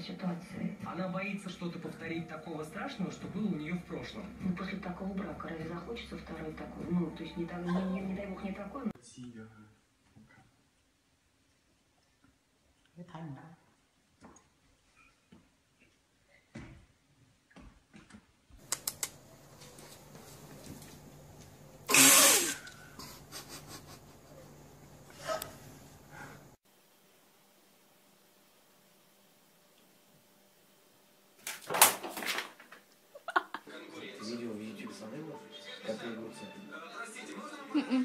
ситуации. Она боится что-то повторить такого страшного, что было у нее в прошлом. Ну, после такого брака разве захочется второй такой? Ну, то есть, не, так, не, не, не дай бог, не такой, но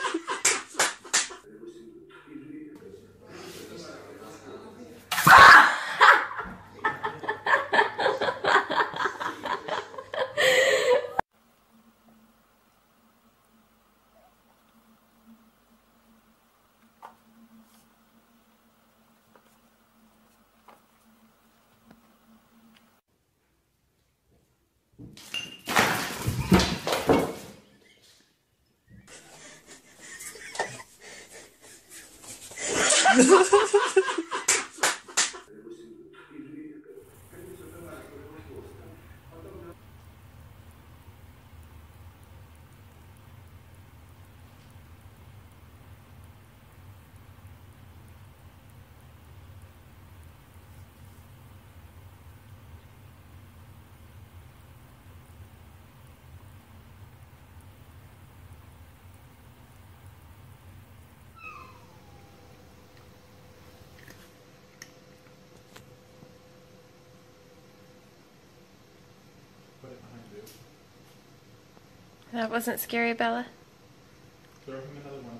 ハハハハ! 'That wasn't scary, Bella. Throw him another one,